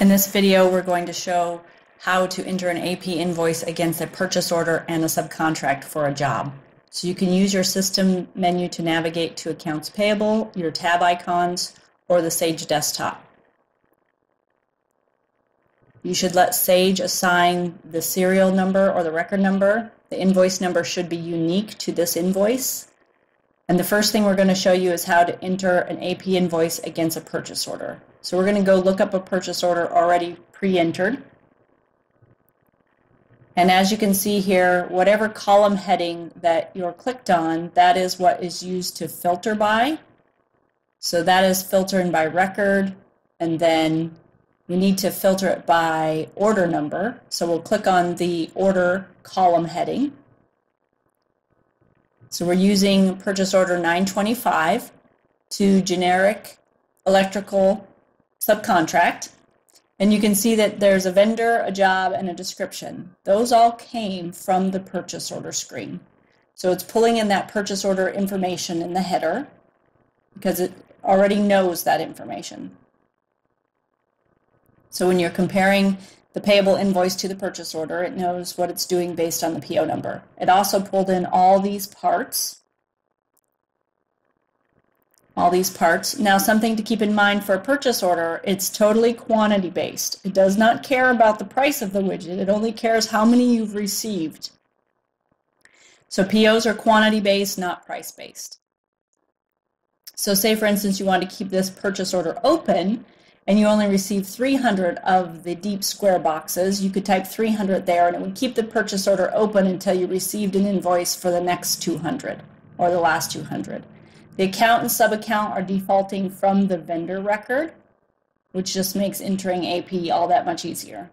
In this video, we're going to show how to enter an AP invoice against a purchase order and a subcontract for a job. So you can use your system menu to navigate to accounts payable, your tab icons, or the Sage desktop. You should let Sage assign the serial number or the record number. The invoice number should be unique to this invoice. And the first thing we're going to show you is how to enter an AP invoice against a purchase order. So we're going to go look up a purchase order already pre-entered. And as you can see here, whatever column heading that you're clicked on, that is what is used to filter by. So that is filtering by record, and then we need to filter it by order number. So we'll click on the order column heading. So we're using purchase order 925 to generic electrical subcontract. And you can see that there's a vendor, a job, and a description. Those all came from the purchase order screen. So it's pulling in that purchase order information in the header because it already knows that information. So when you're comparing the payable invoice to the purchase order, it knows what it's doing based on the PO number. It also pulled in all these parts all these parts. Now, something to keep in mind for a purchase order, it's totally quantity based. It does not care about the price of the widget, it only cares how many you've received. So POs are quantity based, not price based. So say for instance you want to keep this purchase order open and you only receive 300 of the deep square boxes, you could type 300 there and it would keep the purchase order open until you received an invoice for the next 200 or the last 200. The account and sub-account are defaulting from the vendor record, which just makes entering AP all that much easier.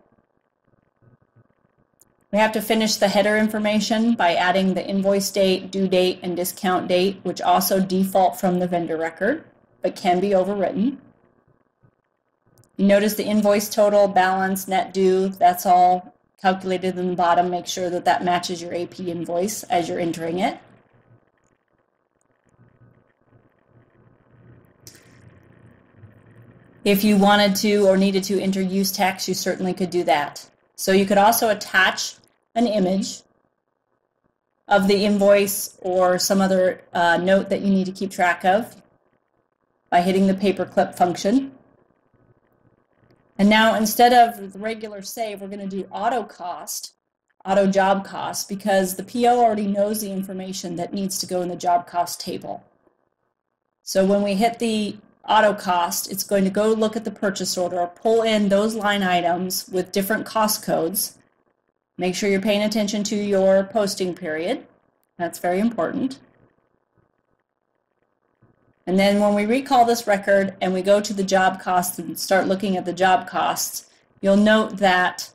We have to finish the header information by adding the invoice date, due date, and discount date, which also default from the vendor record, but can be overwritten. Notice the invoice total, balance, net due, that's all calculated in the bottom. Make sure that that matches your AP invoice as you're entering it. If you wanted to or needed to enter use tax, you certainly could do that. So you could also attach an image of the invoice or some other uh, note that you need to keep track of by hitting the paperclip function. And now instead of the regular save, we're going to do auto cost, auto job cost, because the PO already knows the information that needs to go in the job cost table. So when we hit the auto cost, it's going to go look at the purchase order, pull in those line items with different cost codes. Make sure you're paying attention to your posting period. That's very important. And then when we recall this record and we go to the job costs and start looking at the job costs, you'll note that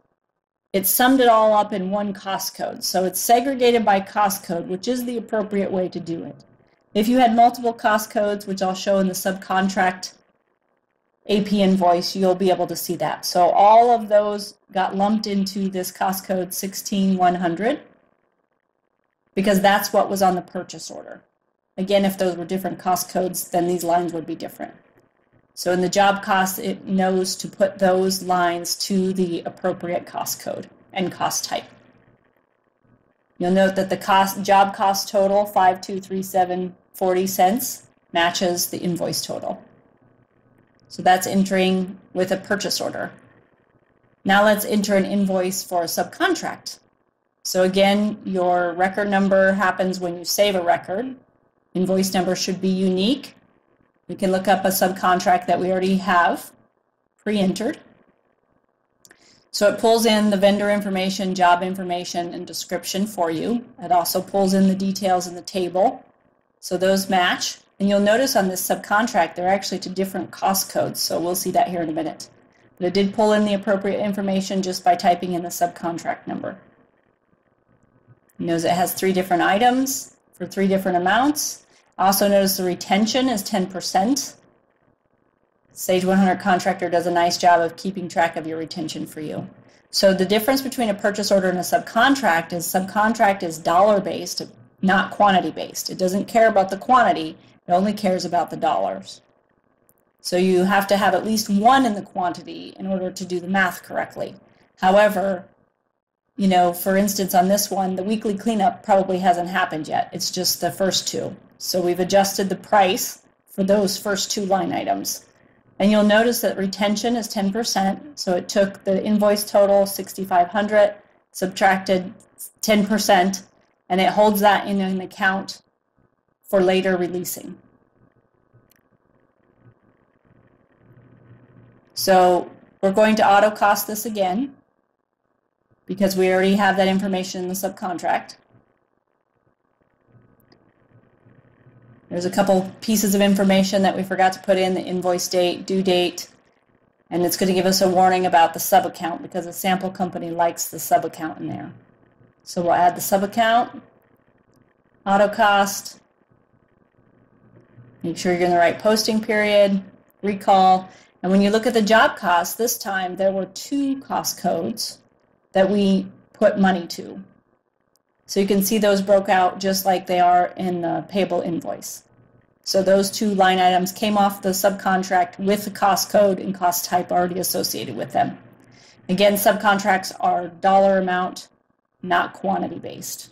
it summed it all up in one cost code. So it's segregated by cost code, which is the appropriate way to do it. If you had multiple cost codes, which I'll show in the subcontract AP invoice, you'll be able to see that. So all of those got lumped into this cost code 16100 because that's what was on the purchase order. Again, if those were different cost codes, then these lines would be different. So in the job cost, it knows to put those lines to the appropriate cost code and cost type. You'll note that the cost job cost total 5237 40 cents matches the invoice total. So that's entering with a purchase order. Now let's enter an invoice for a subcontract. So again, your record number happens when you save a record. Invoice number should be unique. We can look up a subcontract that we already have pre-entered. So it pulls in the vendor information, job information, and description for you. It also pulls in the details in the table so those match. And you'll notice on this subcontract, they're actually to different cost codes. So we'll see that here in a minute. But it did pull in the appropriate information just by typing in the subcontract number. It knows it has three different items for three different amounts. Also notice the retention is 10%. Sage 100 Contractor does a nice job of keeping track of your retention for you. So the difference between a purchase order and a subcontract is subcontract is dollar based, not quantity based. It doesn't care about the quantity, it only cares about the dollars. So you have to have at least one in the quantity in order to do the math correctly. However, you know, for instance, on this one, the weekly cleanup probably hasn't happened yet. It's just the first two. So we've adjusted the price for those first two line items. And you'll notice that retention is 10%. So it took the invoice total 6,500, subtracted 10%, and it holds that in an account for later releasing. So we're going to auto cost this again because we already have that information in the subcontract. There's a couple pieces of information that we forgot to put in, the invoice date, due date, and it's going to give us a warning about the sub-account because the sample company likes the sub-account in there. So we'll add the sub-account, auto cost, make sure you're in the right posting period, recall, and when you look at the job cost, this time there were two cost codes that we put money to. So you can see those broke out just like they are in the payable invoice. So those two line items came off the subcontract with the cost code and cost type already associated with them. Again, subcontracts are dollar amount, not quantity based.